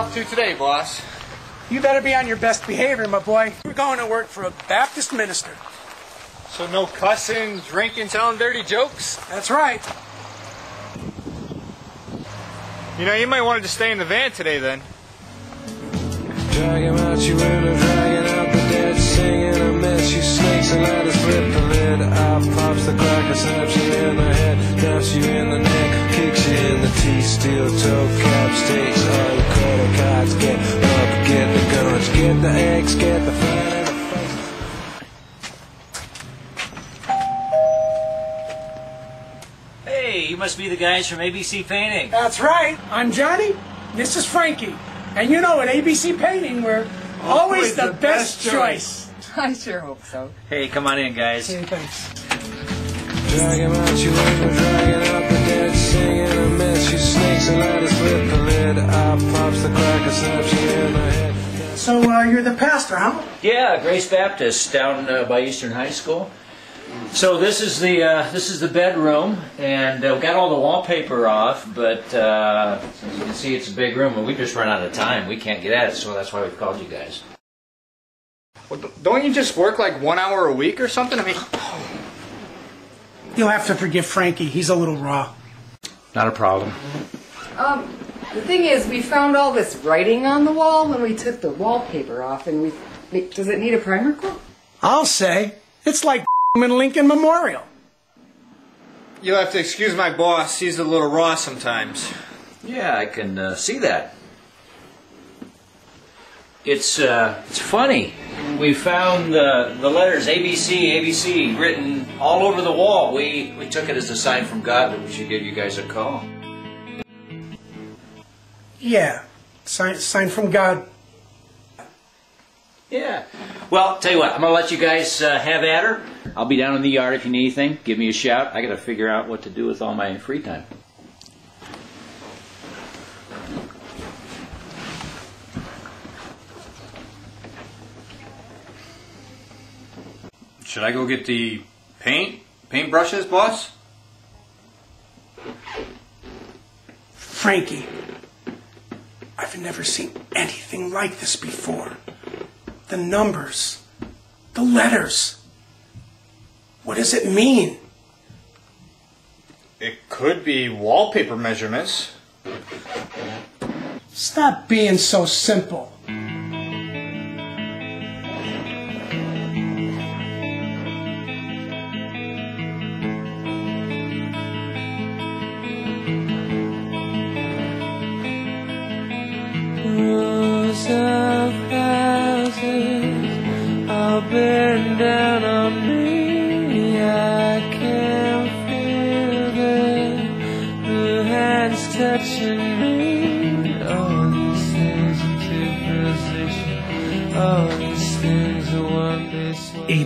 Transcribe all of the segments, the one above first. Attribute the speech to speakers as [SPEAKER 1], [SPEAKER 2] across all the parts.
[SPEAKER 1] off to today, boss?
[SPEAKER 2] You better be on your best behavior, my boy. We're going to work for a Baptist minister.
[SPEAKER 1] So no cussing, drinking, telling dirty jokes?
[SPEAKER 2] That's right.
[SPEAKER 1] You know, you might want to just stay in the van today then.
[SPEAKER 3] Drag him out, you in a dragon up a dead singing a mess. You snakes and let us rip the lid. Out pops the cracker, snaps you in the head, naps you in the neck, kicks you in the teeth, steel toe caps, takes all your credit cards. Get up, get the guns, get the eggs, get the fun and the face.
[SPEAKER 4] Hey, you must be the guys from ABC Painting.
[SPEAKER 2] That's right. I'm Johnny. This is Frankie. And you know, at ABC Painting, we're always, the, best, choice.
[SPEAKER 5] I sure hope so.
[SPEAKER 4] Hey, come on in, guys.
[SPEAKER 2] Hey, thanks.
[SPEAKER 3] Drag him out, you in a dragon up a dead singing a mess. You snakes and let us rip the lid. Out pops the cracker, snaps you in the head.
[SPEAKER 2] So, uh, you're the pastor, huh?
[SPEAKER 4] Yeah, Grace Baptist down uh, by Eastern High School. So this is the uh, this is the bedroom, and uh, we got all the wallpaper off. But uh, as you can see, it's a big room, and we just run out of time. We can't get at it, so that's why we've called you guys.
[SPEAKER 1] Well, don't you just work like one hour a week or something? I mean,
[SPEAKER 2] You'll have to forgive Frankie. He's a little raw.
[SPEAKER 4] Not a problem.
[SPEAKER 5] Um, the thing is, we found all this writing on the wall when we took the wallpaper off, and we. Does it need a primer coat?
[SPEAKER 2] I'll say. It's like in Lincoln Memorial.
[SPEAKER 1] you'll have to excuse my boss. He's a little raw sometimes.
[SPEAKER 4] Yeah, I can uh, see that. It's uh, it's funny. We found the the letters ABC ABC written all over the wall. We we took it as a sign from God that we should give you guys a call.
[SPEAKER 2] Yeah. Sign, sign from God.
[SPEAKER 4] Yeah. Well, tell you what, I'm gonna let you guys uh, have at her. I'll be down in the yard if you need anything. Give me a shout. I gotta figure out what to do with all my free time.
[SPEAKER 1] Should I go get the paint, paint brushes, boss?
[SPEAKER 2] Frankie, I've never seen anything like this before. The numbers, the letters. What does it mean?
[SPEAKER 1] It could be wallpaper measurements.
[SPEAKER 2] Stop being so simple.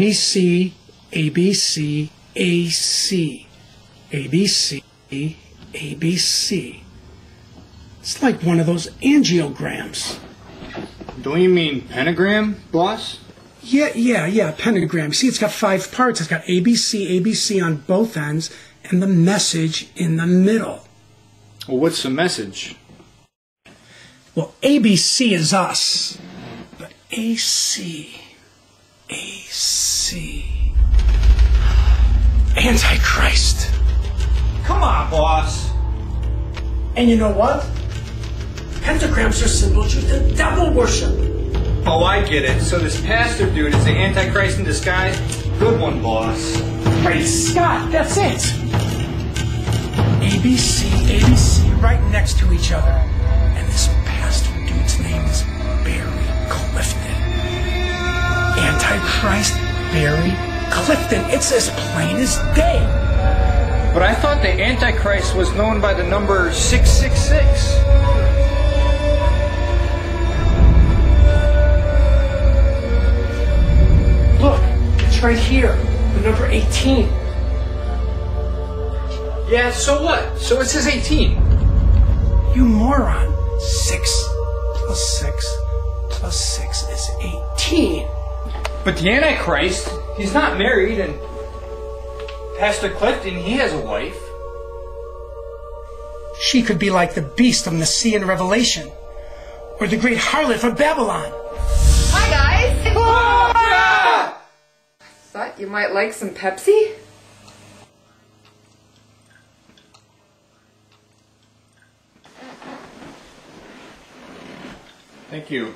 [SPEAKER 2] ABC, ABC, AC. ABC, ABC. It's like one of those angiograms.
[SPEAKER 1] Don't you mean pentagram, boss?
[SPEAKER 2] Yeah, yeah, yeah, pentagram. See, it's got five parts. It's got ABC, ABC on both ends, and the message in the middle.
[SPEAKER 1] Well, what's the message?
[SPEAKER 2] Well, ABC is us, but AC, AC, Antichrist.
[SPEAKER 1] Come on, boss.
[SPEAKER 2] And you know what? Pentagrams are symbols used in devil worship.
[SPEAKER 1] Oh, I get it. So this pastor dude is the Antichrist in disguise? Good one, boss.
[SPEAKER 2] Great Scott, that's it. ABC, ABC, right next to each other. And this pastor dude's name is Clifton. It's as plain as day.
[SPEAKER 1] But I thought the Antichrist was known by the number 666.
[SPEAKER 2] Look, it's right here, the number 18.
[SPEAKER 1] Yeah, so what? So it says 18.
[SPEAKER 2] You moron. 6 plus 6 plus 6 is 18.
[SPEAKER 1] But the Antichrist, he's not married, and Pastor Clifton, he has a wife.
[SPEAKER 2] She could be like the beast from the sea in Revelation, or the great harlot from Babylon.
[SPEAKER 5] Hi, guys. Thought you might like some Pepsi?
[SPEAKER 1] Thank you.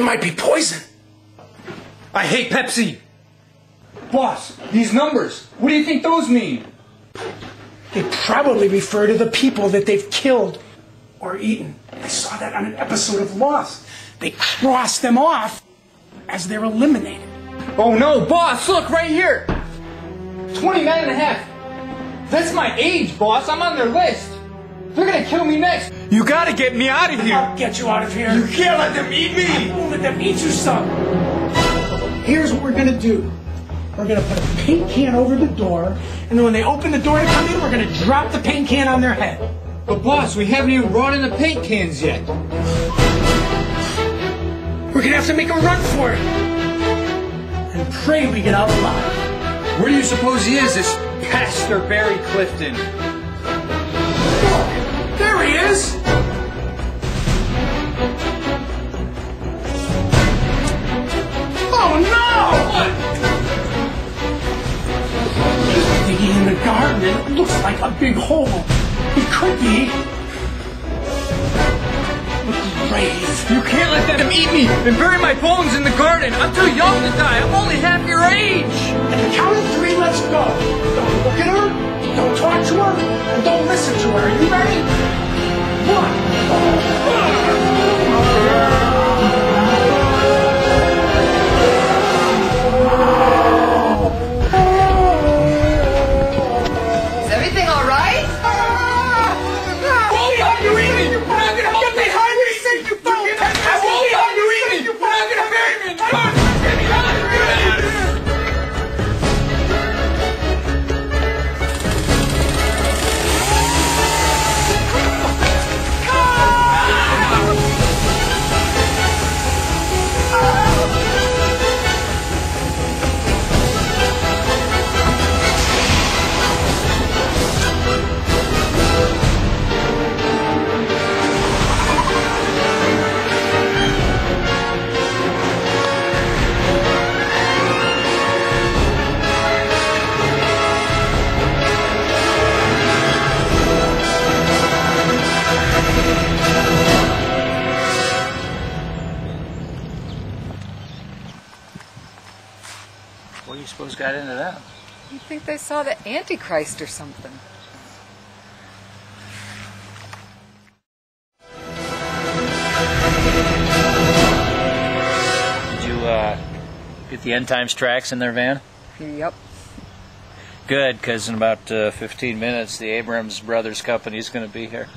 [SPEAKER 2] It might be poison.
[SPEAKER 1] I hate Pepsi. Boss, these numbers. What do you think those mean?
[SPEAKER 2] They probably refer to the people that they've killed or eaten. I saw that on an episode of Lost. They cross them off as they're eliminated.
[SPEAKER 1] Oh no, boss, look right here. 29 and a half. That's my age, boss. I'm on their list. They're gonna kill me next. You gotta get me out of here.
[SPEAKER 2] I'll get you out of here.
[SPEAKER 1] You can't let them eat me.
[SPEAKER 2] I Won't let them eat you some. Here's what we're gonna do. We're gonna put a paint can over the door, and then when they open the door to come in, we're gonna drop the paint can on their head.
[SPEAKER 1] But boss, we haven't even brought in the paint cans yet.
[SPEAKER 2] We're gonna have to make a run for it. And pray we get out alive.
[SPEAKER 1] Where do you suppose he is, this Pastor Barry Clifton?
[SPEAKER 2] There he is! Oh no! He's digging in the garden and it looks like a big hole. It could be. Grave.
[SPEAKER 1] You can't let them eat me and bury my bones in the garden. I'm too young to die. I'm only half your age.
[SPEAKER 2] At the count of three, let's go. Don't look at her, don't talk to her, and don't listen to her. Are you ready? One.
[SPEAKER 4] Suppose got into that?
[SPEAKER 5] You think they saw the Antichrist or something?
[SPEAKER 4] Did you uh, get the end times tracks in their van?
[SPEAKER 5] Yep.
[SPEAKER 4] Good, because in about uh, 15 minutes, the Abrams Brothers Company is going to be here.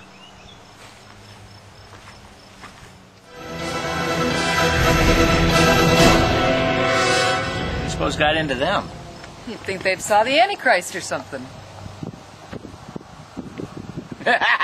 [SPEAKER 4] What got into them?
[SPEAKER 5] You'd think they'd saw the Antichrist or something.